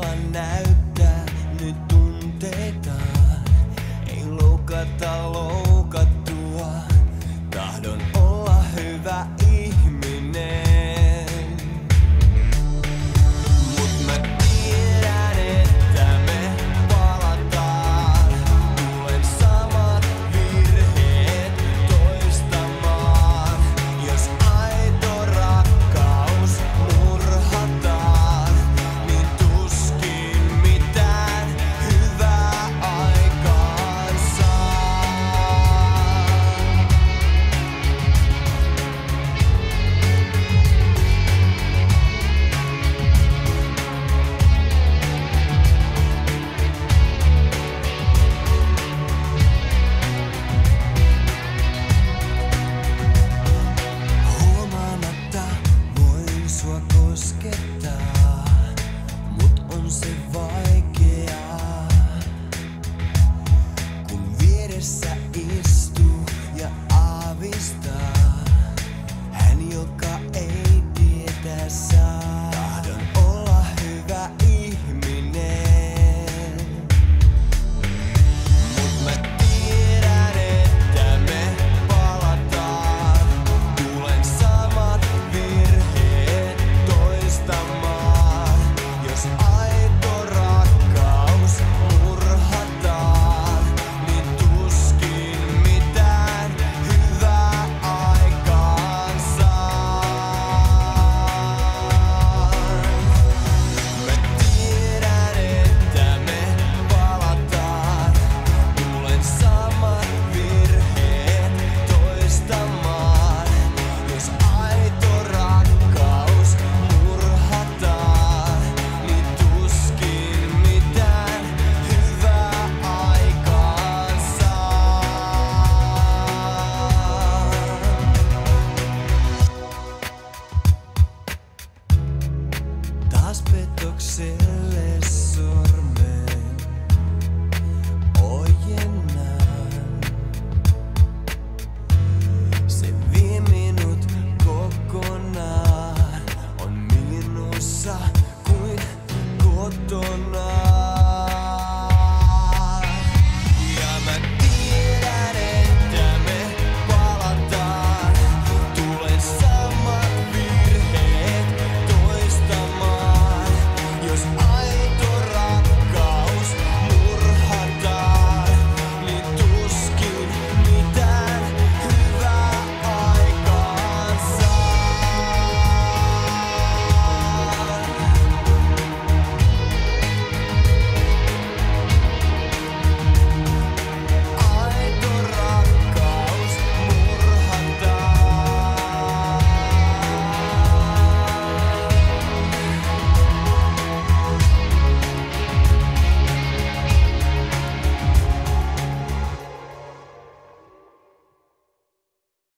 saa näyttää nyt tunteitaan, ei loukata loukata. stars.